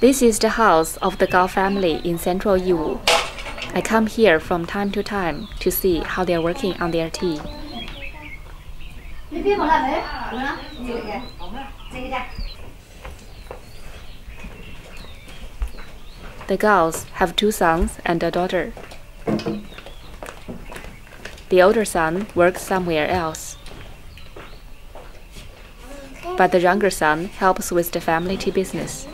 This is the house of the Gao family in central Yiwu. I come here from time to time to see how they are working on their tea. The Gaos have two sons and a daughter. The older son works somewhere else. But the younger son helps with the family tea business.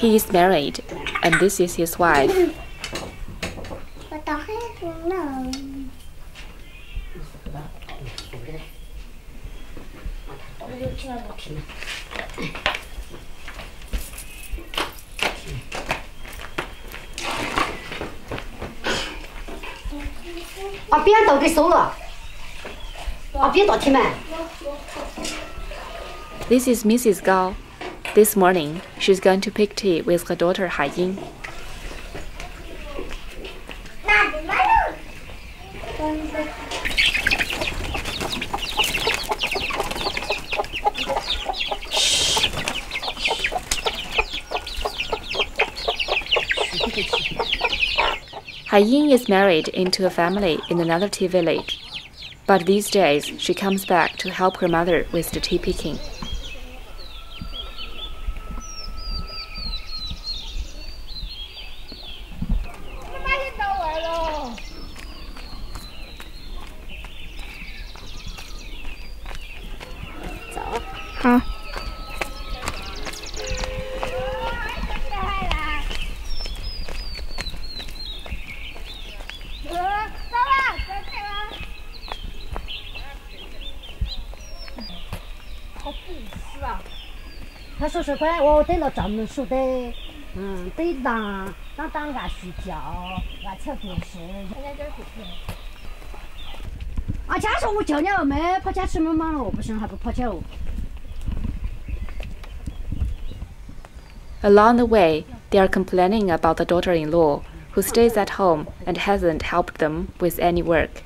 He is married, and this is his wife. Thế. This is Mrs. Gao. This morning, she's going to pick tea with her daughter Hai Ying. Hai Ying is married into a family in another tea village. But these days, she comes back to help her mother with the tea picking. Along the way, they are complaining about the daughter-in-law who stays at home and hasn't helped them with any work.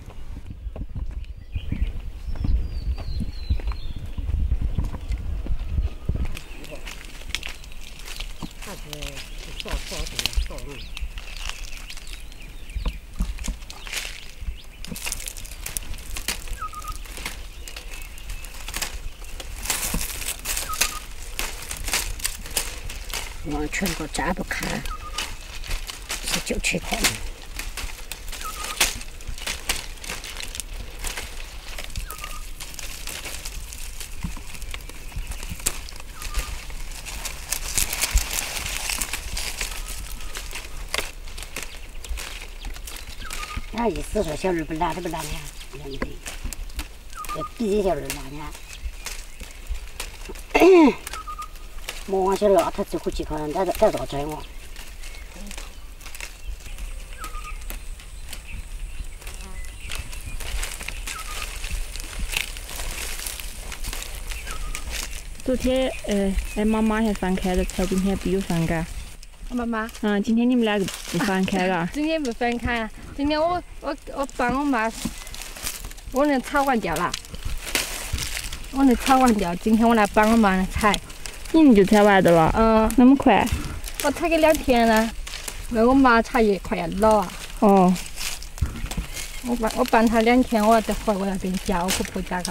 他意思说小人不拦都不拦他，两对，这逼着小人拦他。莫忘小，他最后几口人在在找针我。昨天，呃，哎，妈妈还翻开了菜，今天没有翻开。妈妈。嗯，今天你们两个不翻开了。今天不翻开。今天我我我帮我妈，我那炒完掉了，我那炒完掉，今天我来帮我妈采。你们就采完的了？嗯，那么快？我采个两天了，那我妈茶叶快要老啊。哦。我帮我帮她两天，我得回我那边家，我婆婆家去。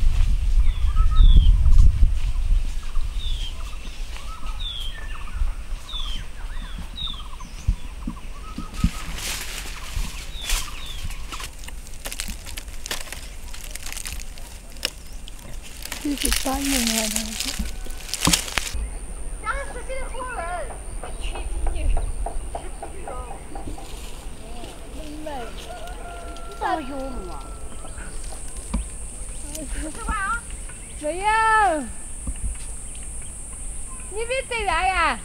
这是大人来的。早有嘛？没有，你别对来呀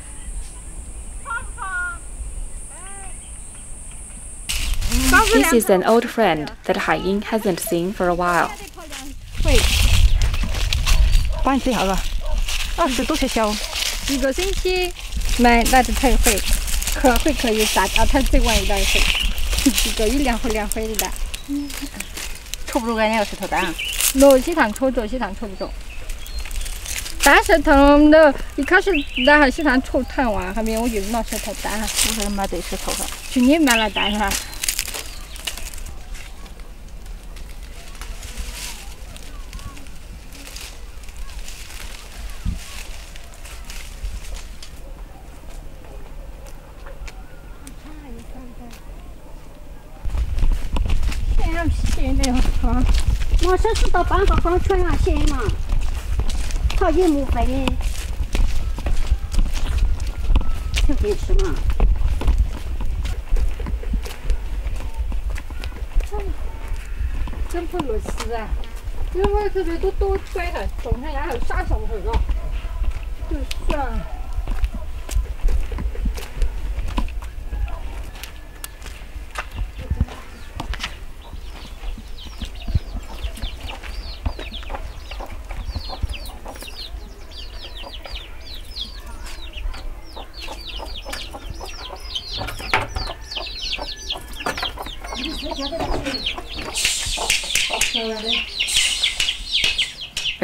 ！This is an old friend that Hai Ying hasn't seen for a while. 帮你洗好了。二十多学校，一个星期买那就太会，可会可以打啊，他最晚一段会，一个一两回两回的。抽不着俺家石头蛋。罗西塘抽着，西塘抽不着。大石头那一开始那还西塘抽疼哇，后面我就拿石头打，我说买对石头了。去年买了蛋哈。这样写的哈。我说是到办法好全啊写嘛，他也没费的，就别吃嘛。真不如吃啊！因为这边都多摘了，冬天也有杀手去咯。就是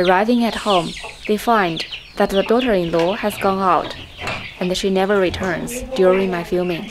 Arriving at home, they find that the daughter in law has gone out and she never returns during my filming.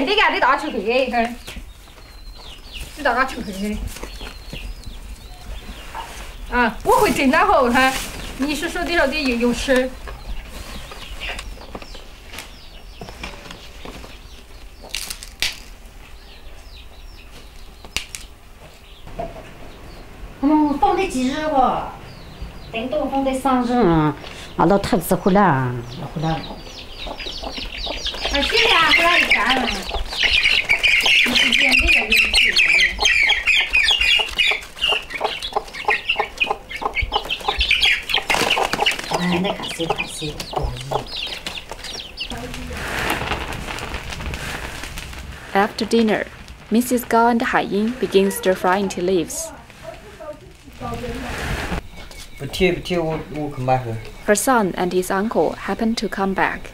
听见嘛，我在这个你打出去的，看，你打他出去的。啊，我会正到后哈，你是说的说的有有事。我们放得几日个？顶多放得三日，啊，老头子回来，回来了。啊，现在回来一干了，你是见这个东西。哎，那看谁看谁，多意。After dinner, Mrs. Gao and Hai Ying begin stir frying tea leaves. 不贴不贴，我我去买去。Her son and his uncle happen to come back.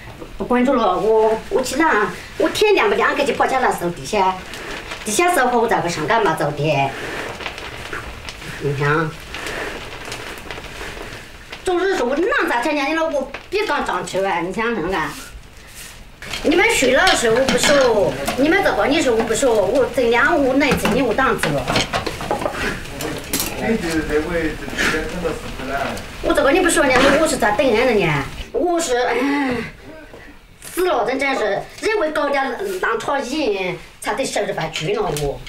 不关注了，我我去哪，我天亮不亮个就跑家来收地下，地下收好我咋个上干嘛走的？你想，就是说我哪咋成年了，我别刚长吃完，你想想看。你们睡了时候我不说，你们在帮你说我不说，我这样我能挣你我当走了。我这个你不说呢，我是咋等人的呢。我是，哎，子老人真是认为搞点难炒硬，才得晓得把煮了我。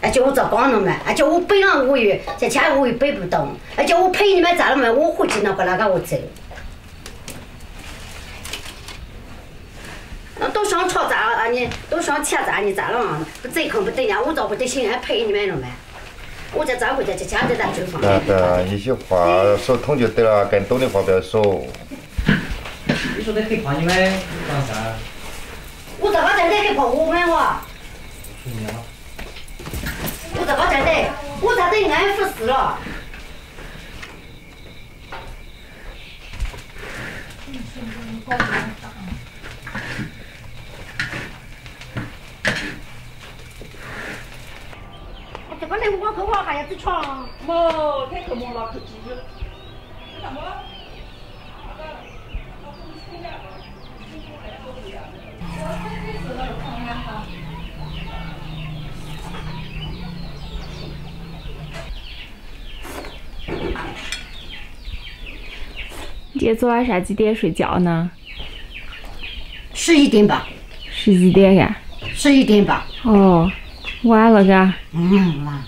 哎，叫我咋搞了嘛？哎，叫我背上我又在家我又背不动。哎，叫我陪你们咋了嘛？我回去那个那个我走。那都上炒咋啊？你都上吃咋？你咋了？不走肯不得呀？我咋不得行？还陪你们了嘛？我在这回在这家在咱就放。对的，一些话说通就对了，更多的话不要说。你说的很怕你们干啥？我这个在这里跑我们哇。我这个在这，我在这安抚死了。我这个来我口话还要子床。冇，太可摸了，可急着。你今天昨晚上几点睡觉呢？十一点吧，十一点呀。十一点吧。哦，晚了嘎。嗯，晚。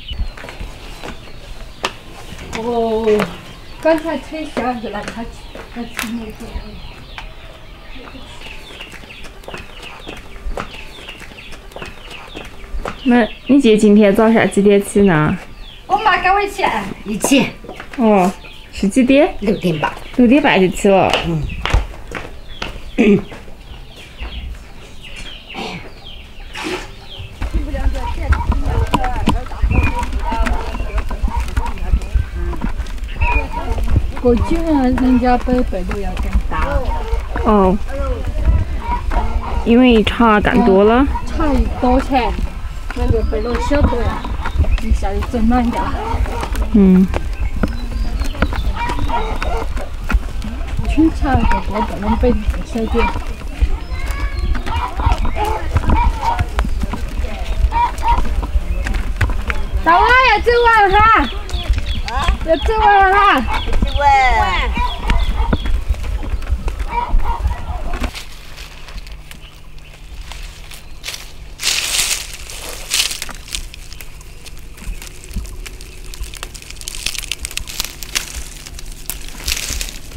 哦，刚才吹下去了，他他去那个。那你姐今天早上几点起呢？我妈跟我一起。一起哦，是几点？六点半。六点半就起了。过几年人家北北都要更大，哦，因为茶干多了。茶一多钱，那个北路小多呀，一下就整满掉。嗯，春茶就多到我们北小点。大娃要走完哈，要走完了哈。喂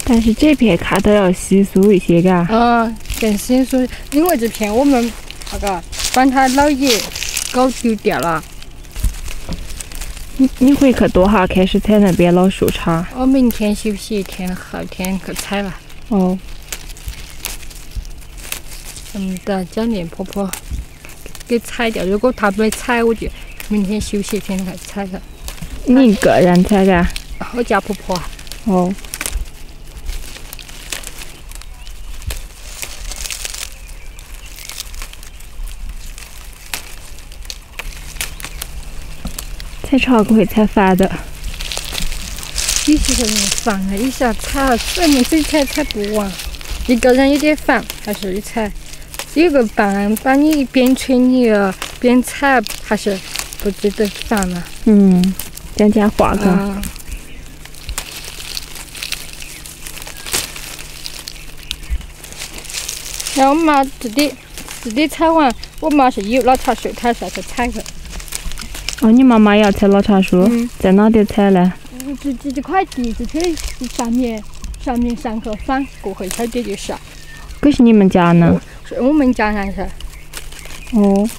但是这片看到要稀疏一些，嘎。嗯，更稀疏，因为这片我们那个把他老爷搞丢掉了，你你回去多哈，开始采那边老树茶。我明天休息一天，后天去采吧。哦，嗯，的叫林婆婆给采掉。如果她没采，我就明天休息一天来采了。你一个人采的？我家婆婆，哦，采茶不会采烦的。有些人烦了，一下采了，专门自己采采不完，一个人有点烦，还是一采。有个伴帮你边吹牛边采，还是不值得烦了。嗯，讲讲话嘎。啊，然后我妈自己自己采完，我妈是有老茶水，她下去采去。哦，你妈妈也要采老茶树，嗯在哪里采呢？这这这块地这这上面上面上个反过回这点就是，可是你们家呢？是我们家那是。哦，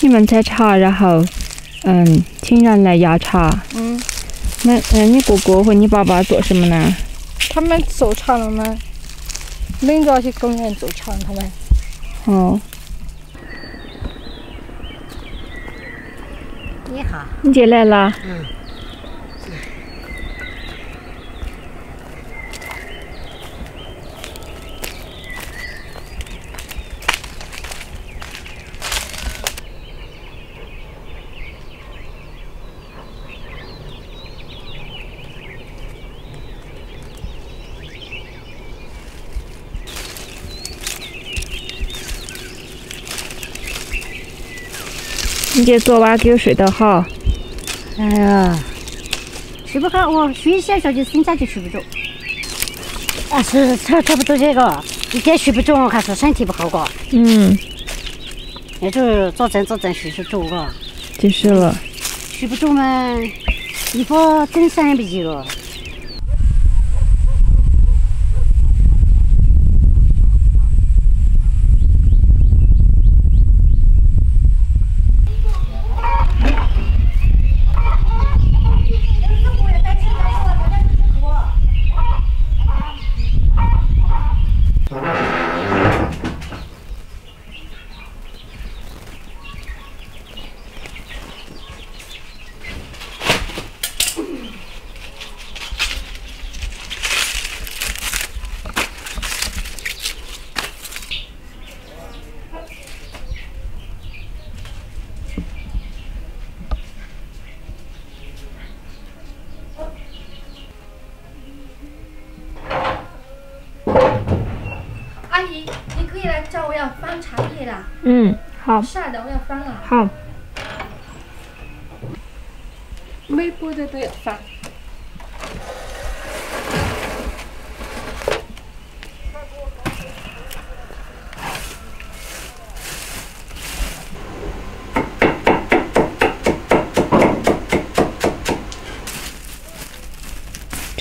你们采茶，然后嗯，请人来压茶。嗯，那嗯，你哥哥和你爸爸做什么呢？他们做茶了吗？领着些工人做茶，他们。哦，你好，你姐来了。你姐昨晚给我睡得好。哎呀，睡不好，我睡小觉就身上就睡不着。啊，是差差不多这个，一点睡不着，还是身体不好个。嗯，也就早晨早晨洗洗煮个，就是了。睡不着嘛，衣服整衫不及了。阿姨，你可以来叫我要翻茶叶啦。嗯，好，晒的，我要翻了。好。微波的都要翻。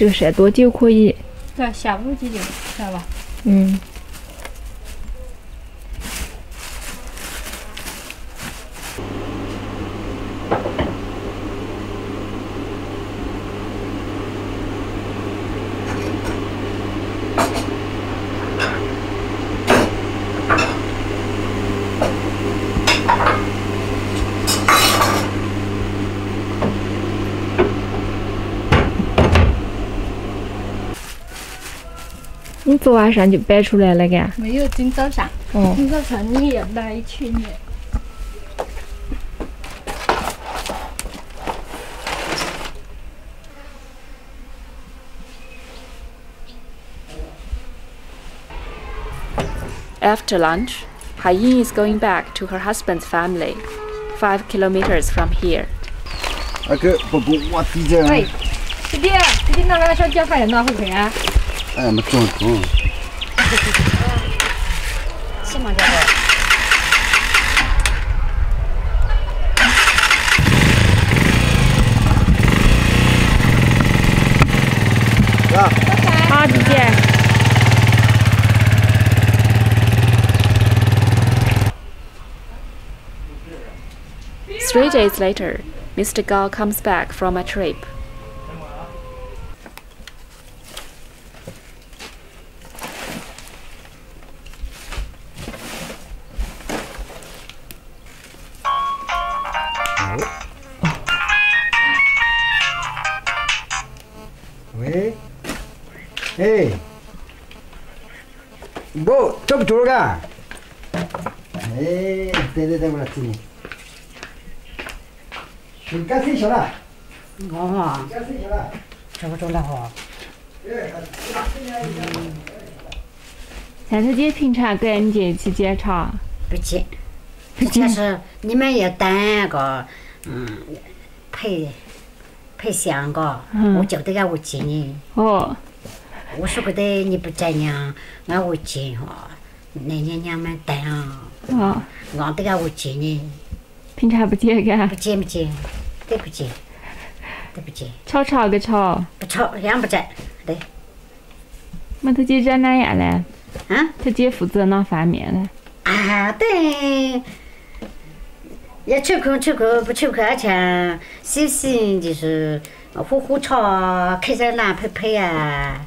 这个晒多久可以？对，下午几点？知道吧？嗯。你昨晚上就摆出来了嘎？没有，今早上。哦。今早上你也来去年。After lunch, Haiyin is going back to her husband's family, five kilometers from here. 那个不不，我地这，喂，弟弟，弟弟那那小脚还要拿回去啊？哎，没中中。什么叫？好，姐姐。Three days later, Mr. Gao comes back from a trip. 不，这不多个？哎，对对对，我来听你。你干谁去了？我啊，干谁去了？吃不住了哈。三十姐平常跟你姐去检查，不接，不接是你们要等个，嗯，配配香个，嗯我叫得要我接你。哦，我说觉得你不这样，俺我接哈，那年娘们等啊，哦，俺得要我接你，平常不接个不，接不接，都不接，都不接，吵吵个吵，不吵两不在，对，那他姐在哪样嘞？啊？他姐负责哪方面嘞？啊对。要抽空抽空，不抽空而且休息就是喝喝茶，看着烂配配啊，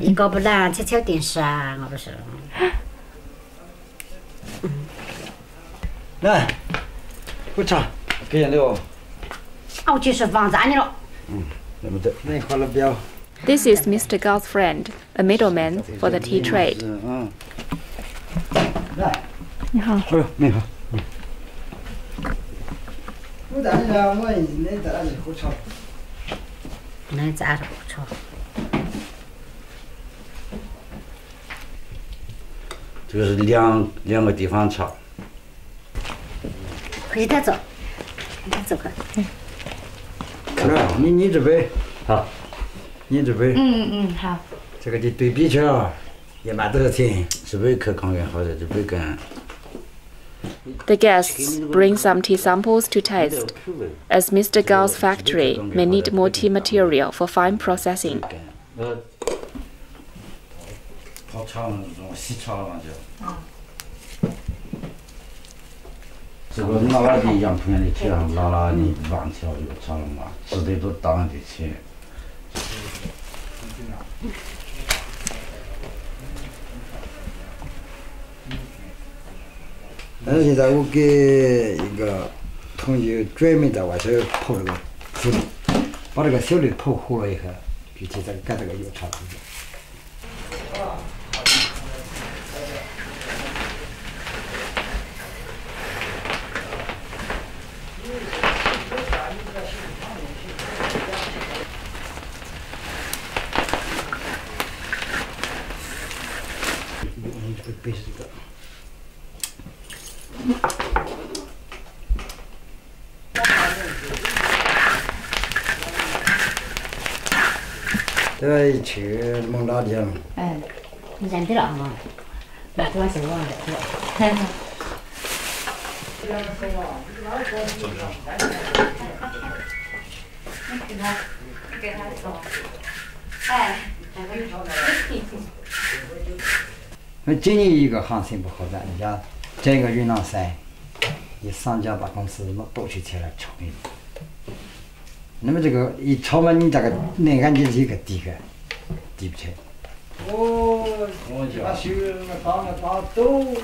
一搞不懒瞧瞧电视啊，我不是。来，喝茶，给人聊。啊，我就是放杂你了。那么的，那你喝了不要？This is Mr. Gao's friend, a middleman for the tea trade. 嗯嗯。来，你好，哎呦，你好。嗯。我在你家，我你在那里喝茶。那咋着不错？这个是两两个地方茶，可以带走，带走快。来，你你这杯，好，你这杯，嗯嗯好。这个得对比起来，也蛮多钱。这杯可抗原好的，这杯跟 The guests bring some tea samples to taste, as Mr. Gao's factory may need more tea material for fine processing. 呃，泡茶那种细茶嘛就。这个拉拉的洋铺的铁上拉拉的万条就茶了嘛，值得多大的钱。但是现在我给一个朋友专门在外头泡这个壶里，把这个小的泡活了以后，就去再干这个药茶。这个杯是这个。这一去蒙大街了，哎，你认得了哈？我主要是忘了，是吧？哎，那今年一个行情不好。干，人家整个云南山，有三家把公司那都去前来炒的。那么这个一炒嘛，你这个那俺就是一个低个，低不起。哦，我家修那打那打都，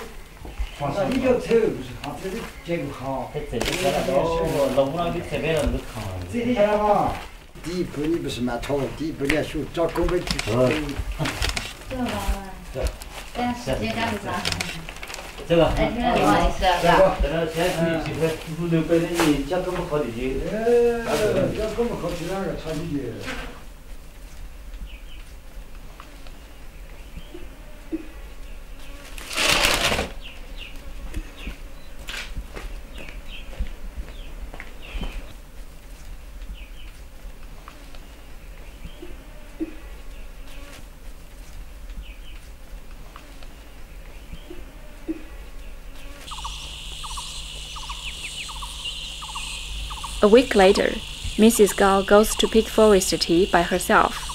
那你就丑，他这里结构好。这里下来嘛，第一步你不是蛮炒，第一步你要学找工本去学。这个，哎，这个不好意思，的，你讲这么好的去。呃，要跟我们考去两个差距的。A week later, Mrs. Gao goes to pick forest tea by herself.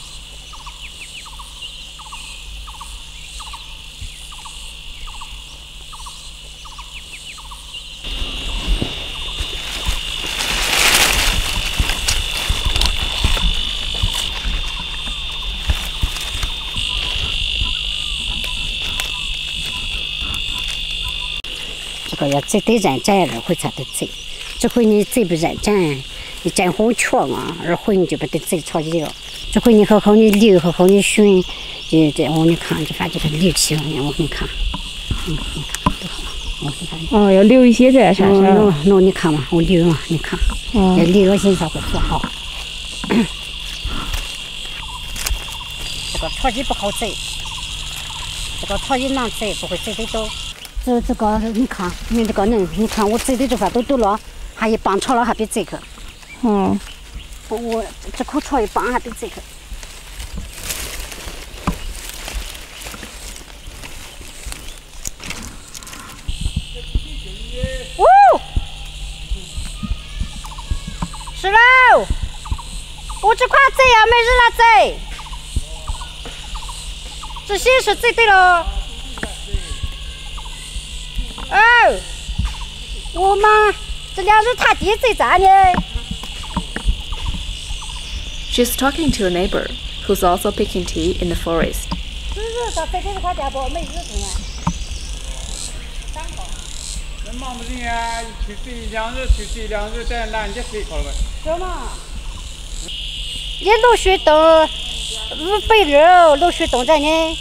这个要走得认真，二回才得走。这回你走不认真，你真好抢啊！二回你就不得走超级了。这回你好好你留，好好你训，就这我给你看，就反正就是溜起了呢。我你看，嗯，你看多好，我你看。哦，要留一些在山哦，上。那那你看嘛，我留嘛，你看，哦要留了现才会做好。这个草地不好摘，这个草地难摘，不会摘得到。这这个你看，你这个人，你看我摘的这块都多了，还一帮草了还比这个，嗯，我我这棵草一帮还比这个。哦，师傅，我这块走呀，没人来走。这些是最对了。哦，我妈这两人他爹最咋呢？She's talking to a neighbor who's also picking tea in the forest. 日日他在这是他家不？没日子呢。忙不进啊！去水两日，去水两日，再拦着水口了。小马，你陆续等五百六，陆续等着呢。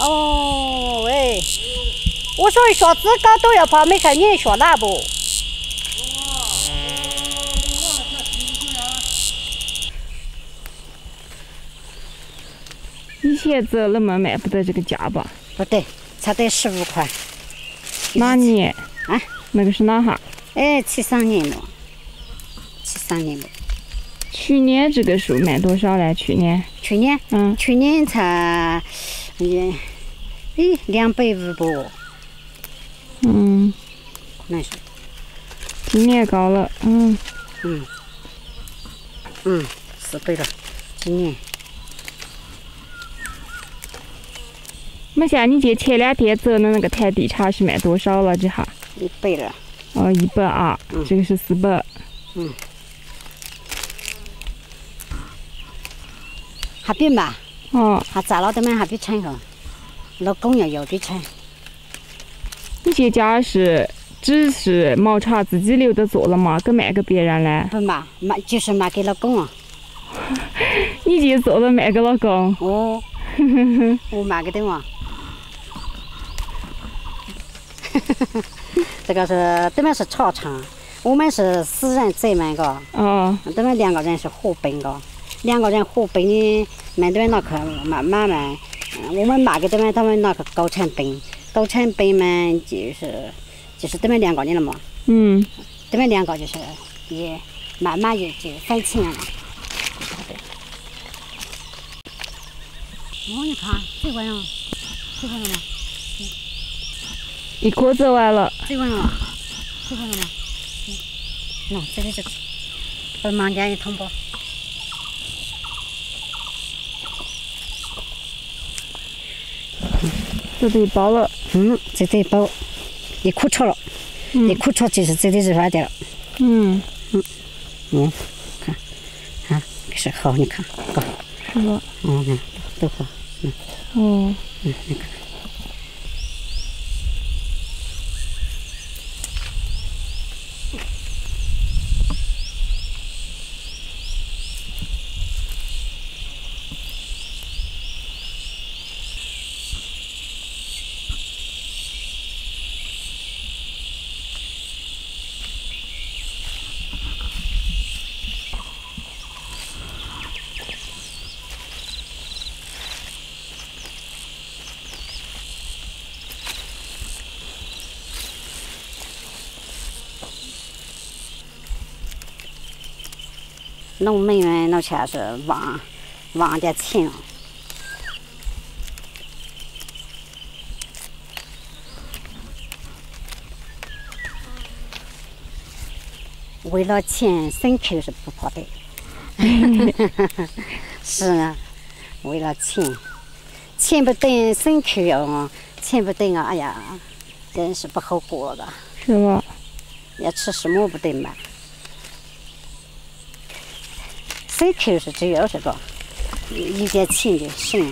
哦，喂。我说小子刚都要跑，没看你说哪不？以前走那么卖不得这个价吧？不对，才得十五块。哪年？啊？那个是哪哈？哎，七三年了，七三年了。去年这个树卖多少嘞？去年？去年，嗯，去年才，也，哎，两百五不？嗯，可能是，今年高了，嗯，嗯，嗯，四百了，今年。没像你姐前两天走的那个谈地产是卖多少了？这下？一百了。哦，一百二，这个是四百。嗯。还比慢。哦。还砸了的嘛，还比称哈。老公要要的长。你这家是只是毛茶自己留着做了嘛？给卖给别人嘞？不卖，卖就是卖给老公啊。你这做了卖给老公？哦。我卖给的嘛。这个是对面是茶厂，我们是私人宅门个。哦。对面两个人是互奔个，两个人互奔的，门对面那个买买卖，我们卖给对面他们那个高成本，高成本嘛就是就是对面两个人了嘛。嗯。对面两个就是也慢慢也就分钱了。哦，你看这个人，这个人。一锅走完了。走完了，走完了吗？喏，这里这个，把忙点一桶吧。这得包了。嗯，这得包，一库车了，也哭出就是这得是发的了。嗯。嗯。嗯，看，啊，是好，你看，好。是吧？嗯嗯，都好，嗯。哦。嗯，你看。农民们那全是忘忘点情，为了钱牲口是不怕的。是啊，为了钱，钱不等牲口要，钱不等啊，哎呀，真是不好过的。是吗？要吃什么不得嘛？水口是只要这个，一点钱就行。